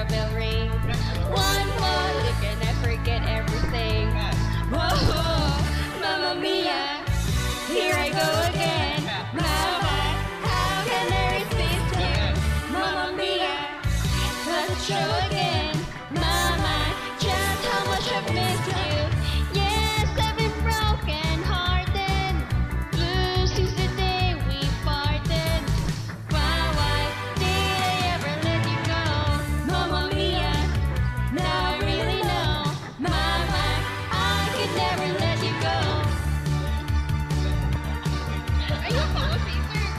Mirabelle Yeah.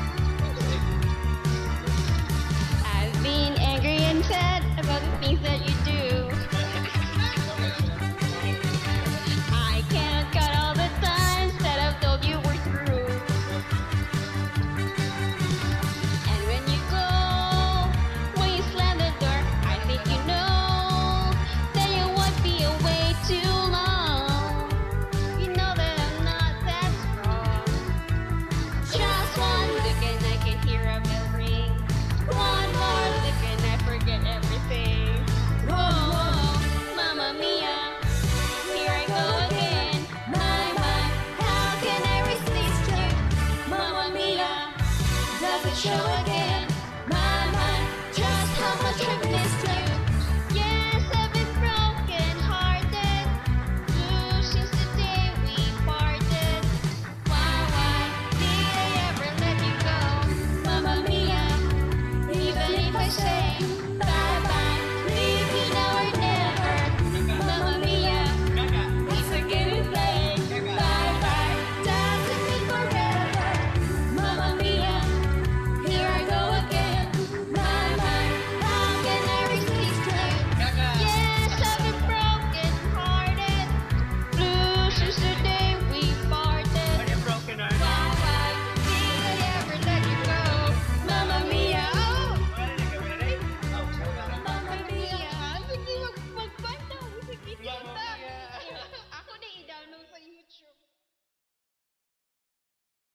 the show again.